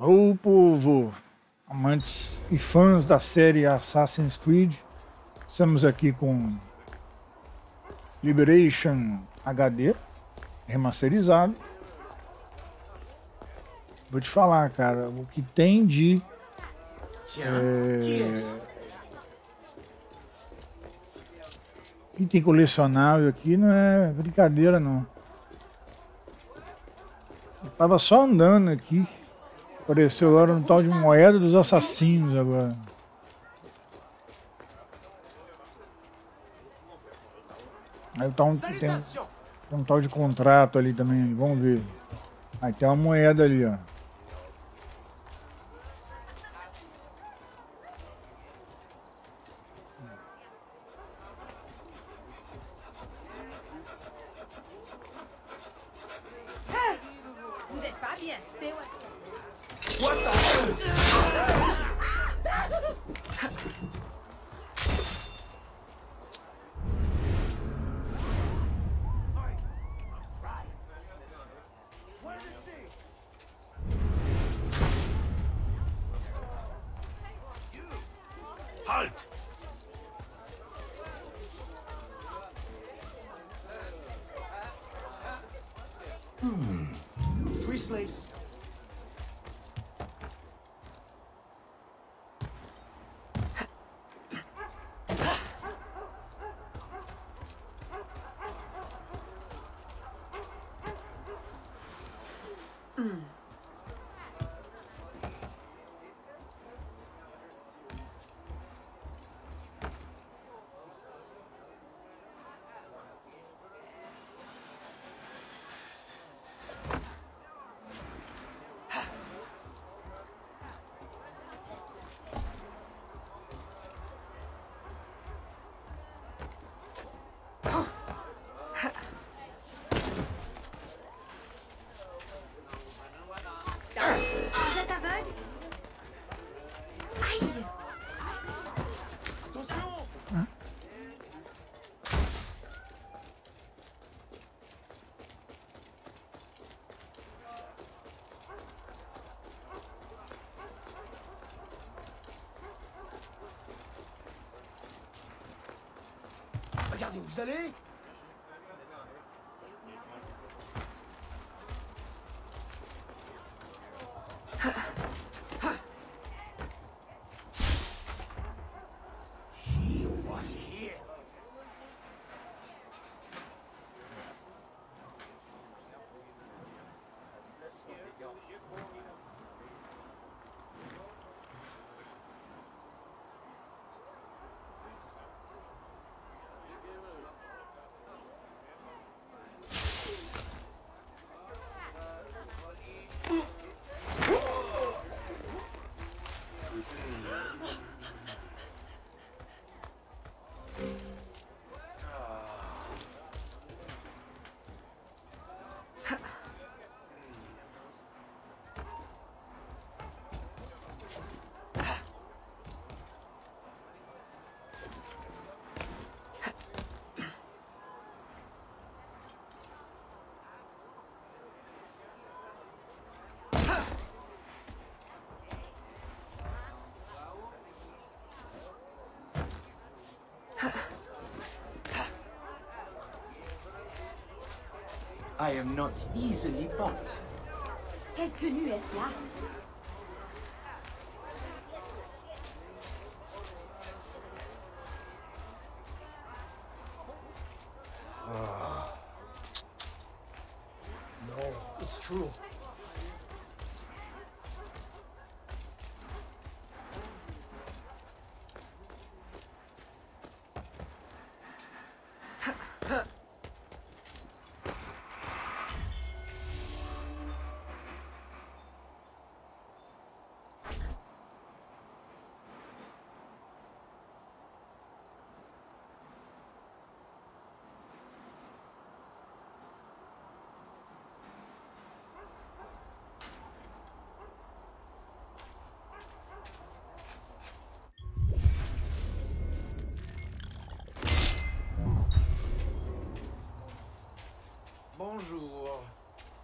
Ô povo, amantes e fãs da série Assassin's Creed, estamos aqui com Liberation HD remasterizado. Vou te falar, cara, o que tem de é, item colecionável aqui não é brincadeira não. Eu tava só andando aqui. Apareceu agora um tal de moeda dos assassinos agora. Aí tá um, tem, tem um tal de contrato ali também, vamos ver. Aí tem uma moeda ali, ó. What the hell? Regardez, vous allez I am not easily bought. Quelle tenue est-ce là ah. No, it's true.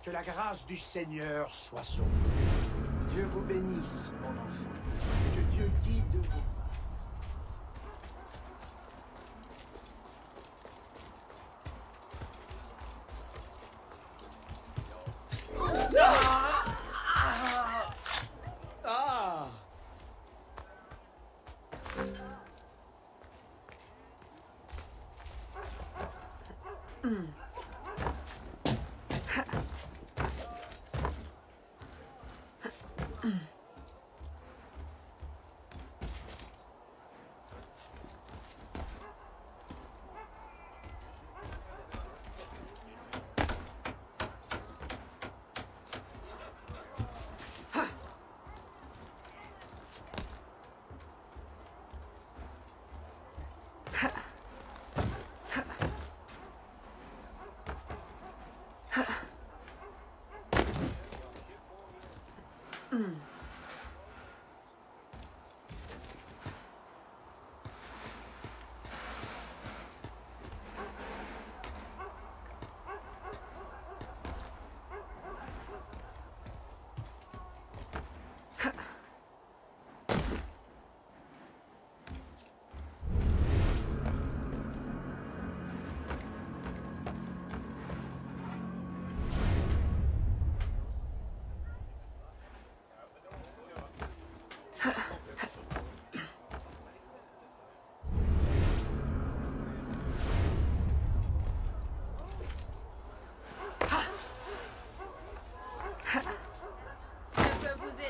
Que la grâce du Seigneur soit sur vous. Dieu vous bénisse, mon enfant. Que Dieu guide vos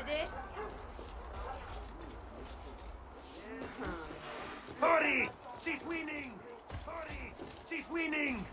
vous Hurry! She's winning! Hurry! She's winning!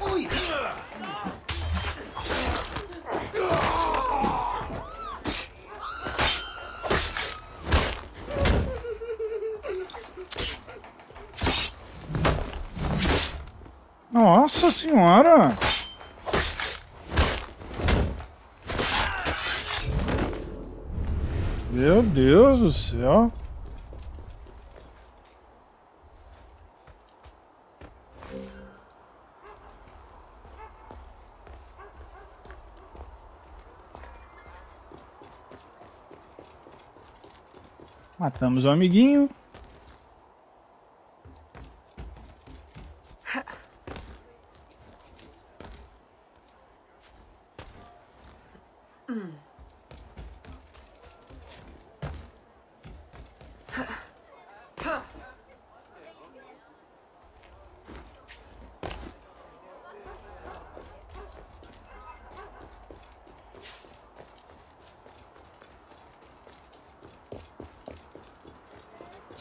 Oui Nossa senhora! Deus do céu! Matamos o amiguinho.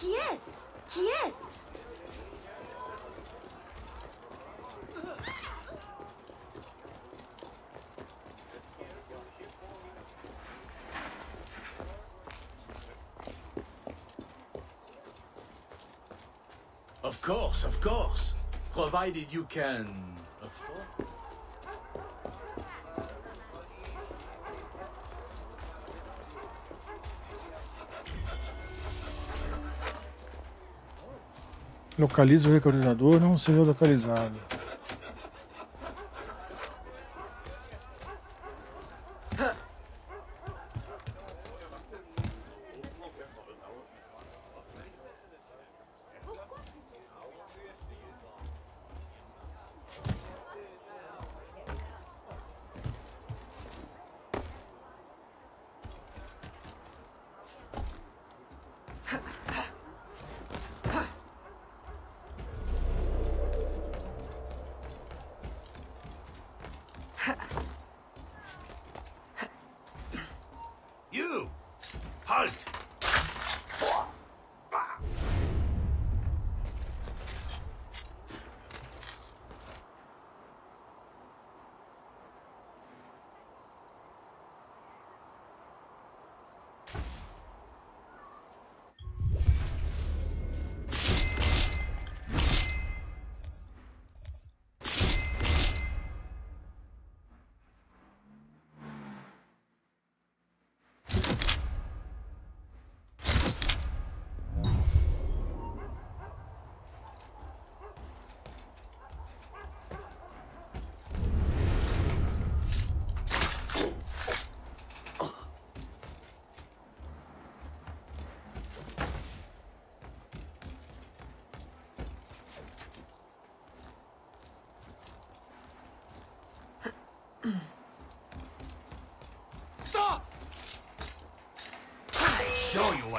Qui est-ce Of course, of course. Provided you can. Localiza o recrutador, não seja localizado.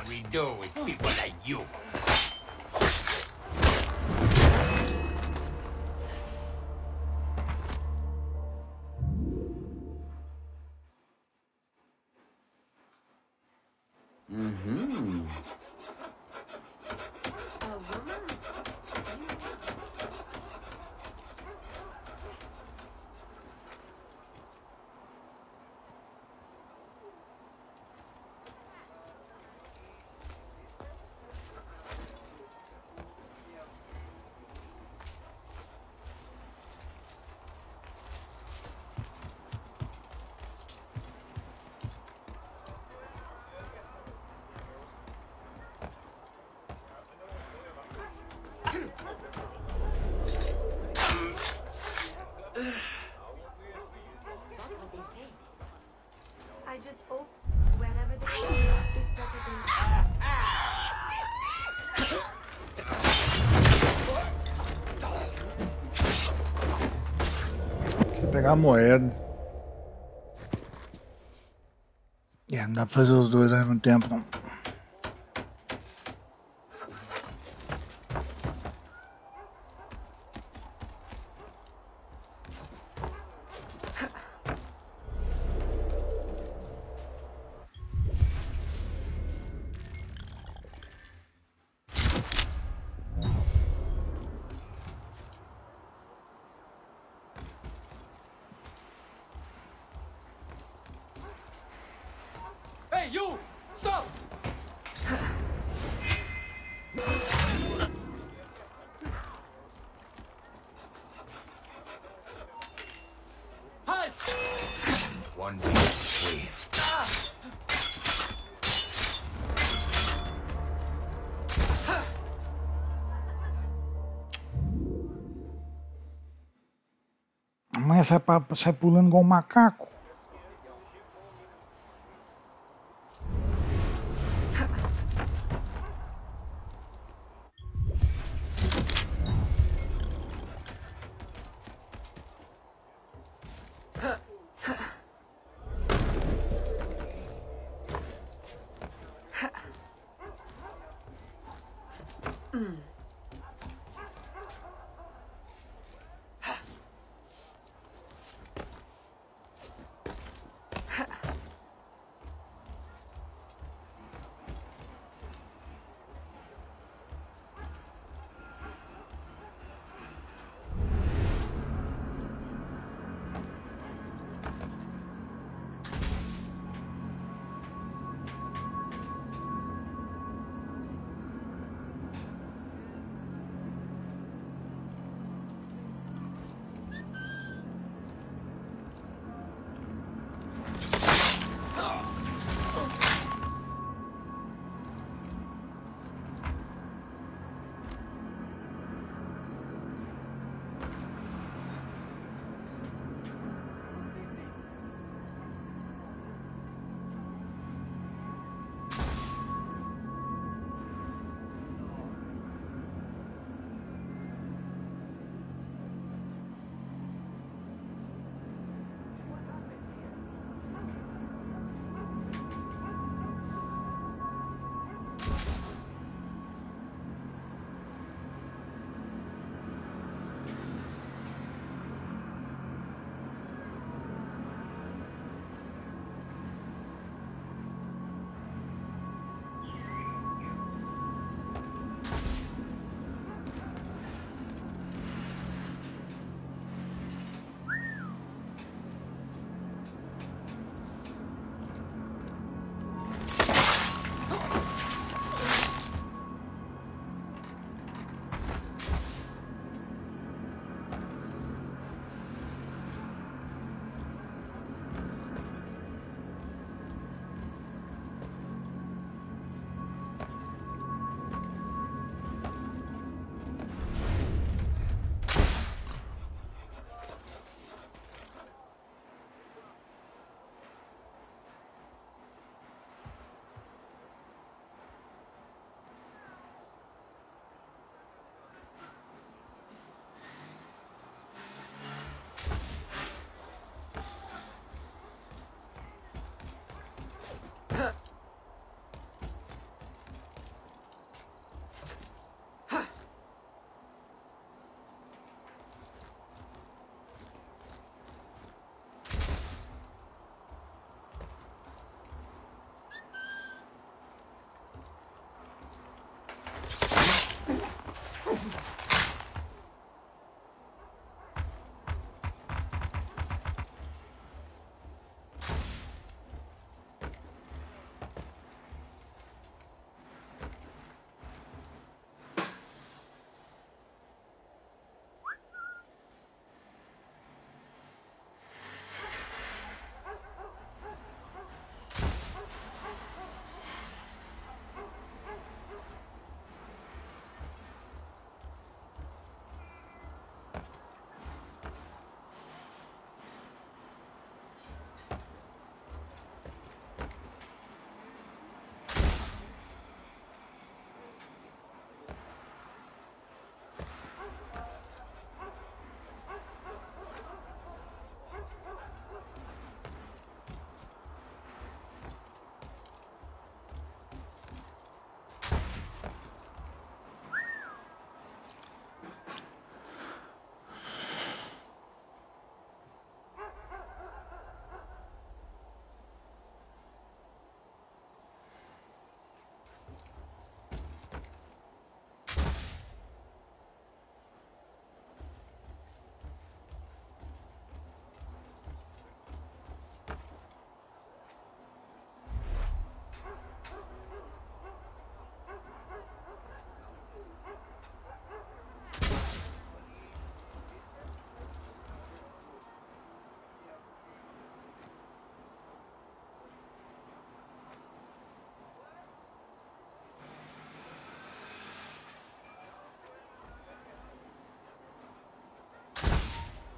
We do with people like you. A moeda. É, não dá pra fazer os dois ao mesmo tempo, não. Sai, sai pulando igual um macaco.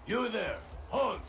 You there, hold.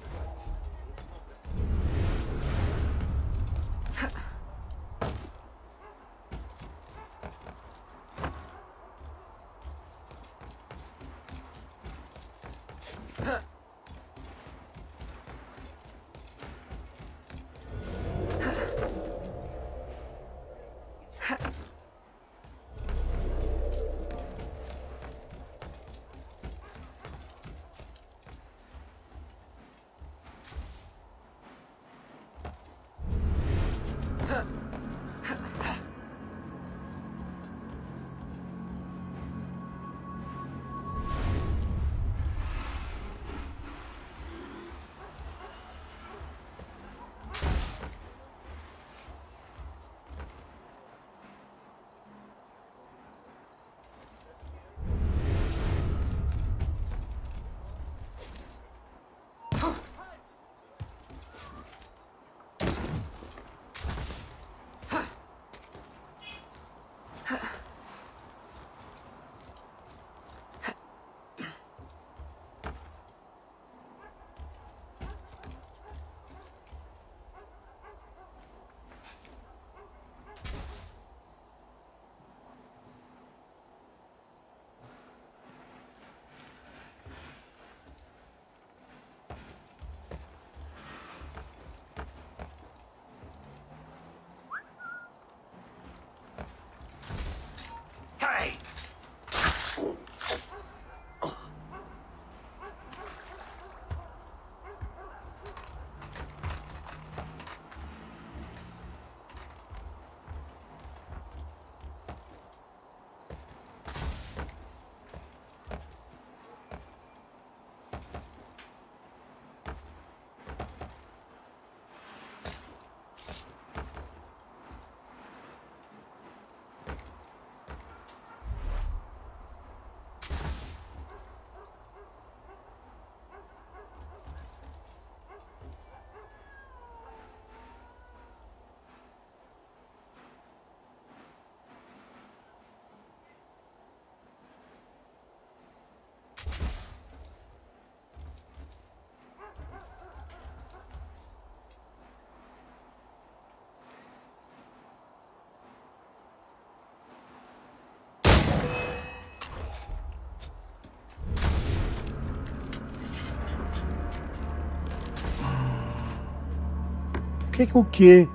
Que que o que?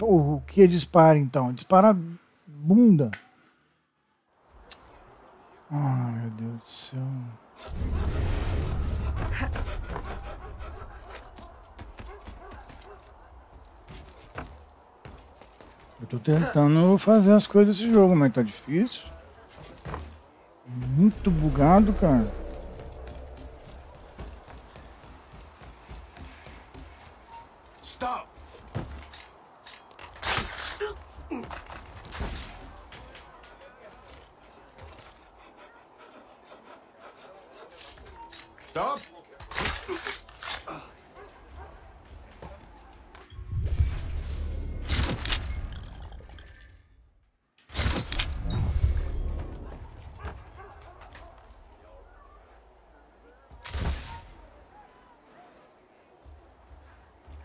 O que dispara então? Dispara bunda. Ai meu Deus do céu. Eu tô tentando fazer as coisas desse jogo, mas tá difícil. Muito bugado, cara. Stop. Stop!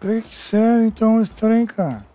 Pra que sério então trem, cara?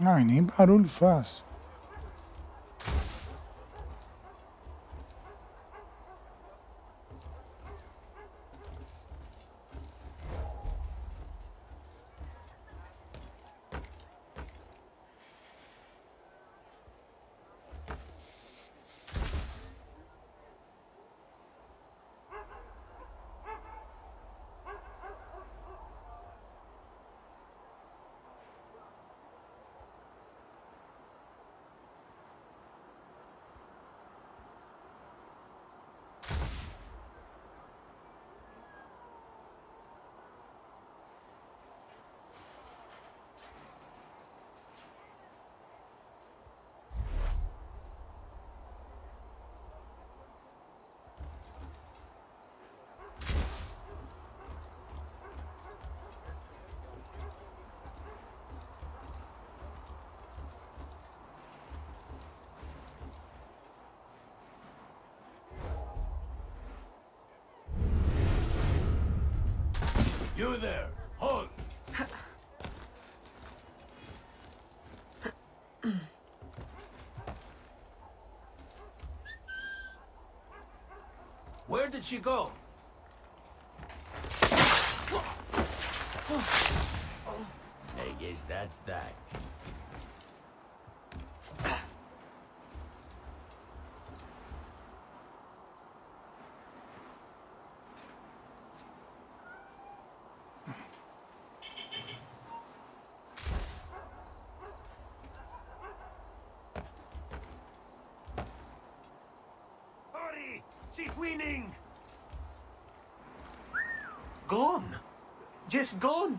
Ai, nem barulho faz. You there! Hold! Where did she go? I guess that's that. Hurry! She's winning! Gone. Just gone.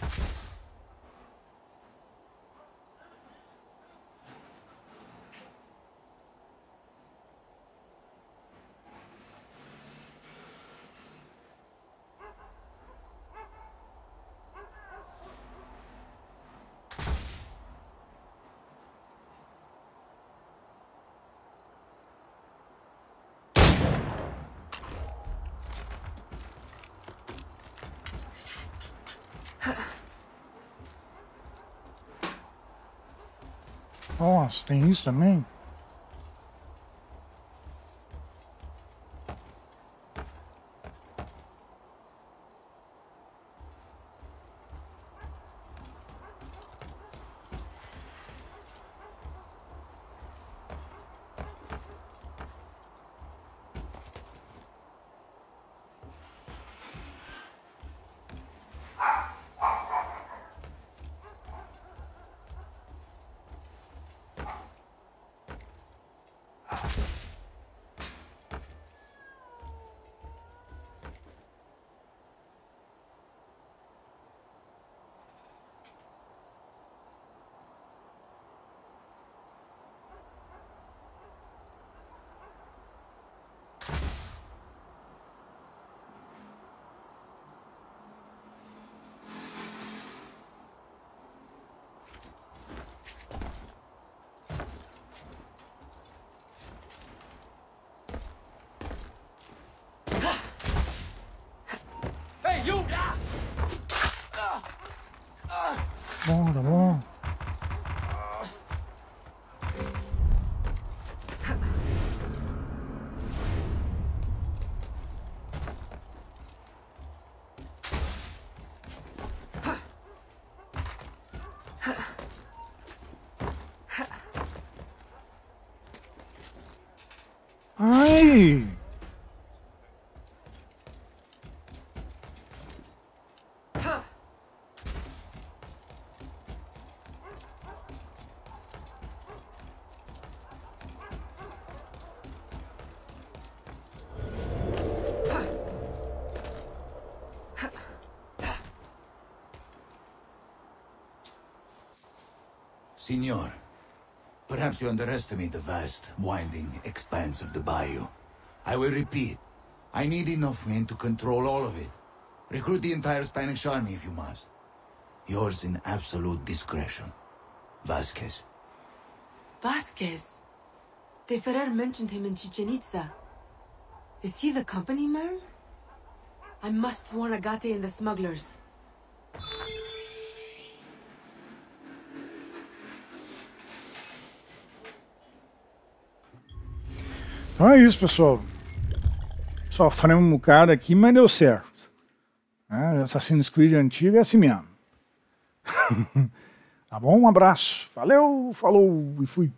you Nossa, tem isso também? もうだもう。はい。Signor, perhaps you underestimate the vast, winding expanse of the bayou. I will repeat. I need enough men to control all of it. Recruit the entire Spanish army if you must. Yours in absolute discretion. Vasquez. Vasquez. De Ferrer mentioned him in Chichen Itza. Is he the company man? I must warn Agate and the smugglers. Então é isso, pessoal. Sofremos um bocado aqui, mas deu certo. É, Assassin's Creed antigo é assim mesmo. tá bom? Um abraço. Valeu, falou e fui.